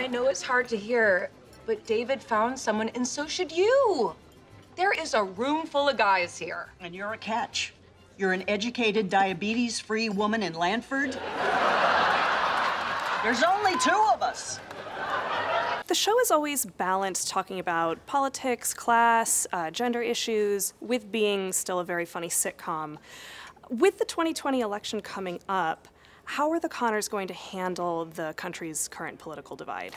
I know it's hard to hear, but David found someone, and so should you. There is a room full of guys here. And you're a catch. You're an educated, diabetes free woman in Lanford. There's only two of us. The show is always balanced talking about politics, class, uh, gender issues, with being still a very funny sitcom. With the 2020 election coming up, how are the Conners going to handle the country's current political divide?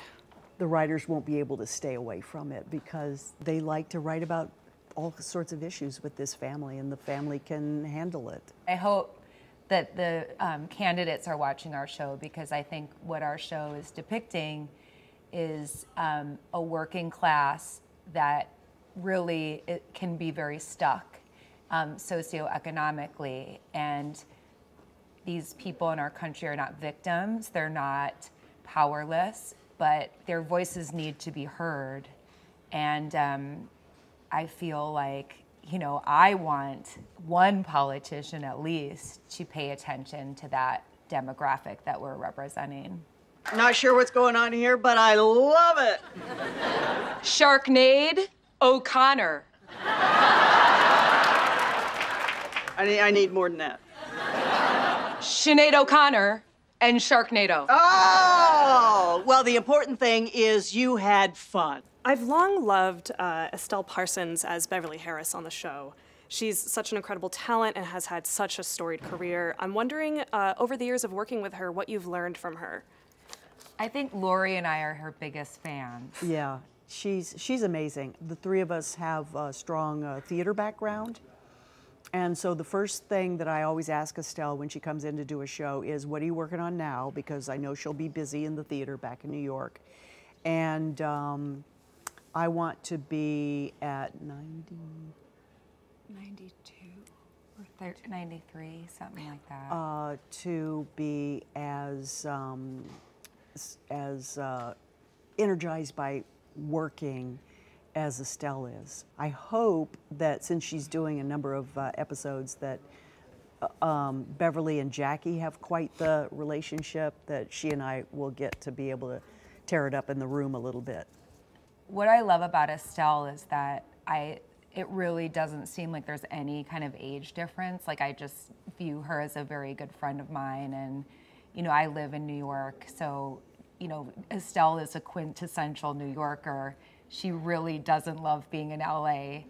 The writers won't be able to stay away from it because they like to write about all sorts of issues with this family, and the family can handle it. I hope that the um, candidates are watching our show because I think what our show is depicting is um, a working class that really it can be very stuck um, socioeconomically. And these people in our country are not victims, they're not powerless, but their voices need to be heard. And um, I feel like, you know, I want one politician at least to pay attention to that demographic that we're representing. Not sure what's going on here, but I love it. Sharknade O'Connor. I need, I need more than that. Sinead O'Connor and Sharknado. Oh, well, the important thing is you had fun. I've long loved uh, Estelle Parsons as Beverly Harris on the show. She's such an incredible talent and has had such a storied career. I'm wondering, uh, over the years of working with her, what you've learned from her. I think Laurie and I are her biggest fans. Yeah, she's she's amazing. The three of us have a strong uh, theater background. And so the first thing that I always ask Estelle when she comes in to do a show is, what are you working on now? Because I know she'll be busy in the theater back in New York. And um, I want to be at 90. 92 or thir- 93, something like that. uh, to be as um, as uh, energized by working as Estelle is. I hope that since she's doing a number of uh, episodes that uh, um, Beverly and Jackie have quite the relationship that she and I will get to be able to tear it up in the room a little bit. what I love about Estelle is that I it really doesn't seem like there's any kind of age difference. Like I just view her as a very good friend of mine and you know, I live in New York, so you know, Estelle is a quintessential New Yorker. She really doesn't love being in LA.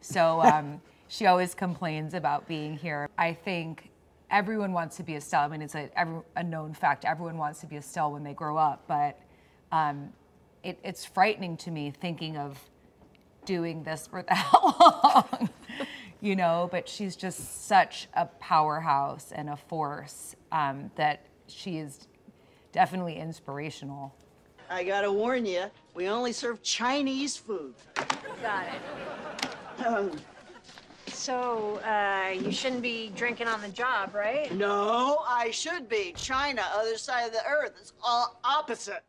So um, she always complains about being here. I think everyone wants to be a Estelle. I mean, it's a, every, a known fact. Everyone wants to be a Estelle when they grow up, but um, it, it's frightening to me thinking of doing this for that long, you know. But she's just such a powerhouse and a force um, that she is definitely inspirational. I gotta warn you, we only serve Chinese food. Got it. So, uh, you shouldn't be drinking on the job, right? No, I should be. China, other side of the earth. It's all opposite.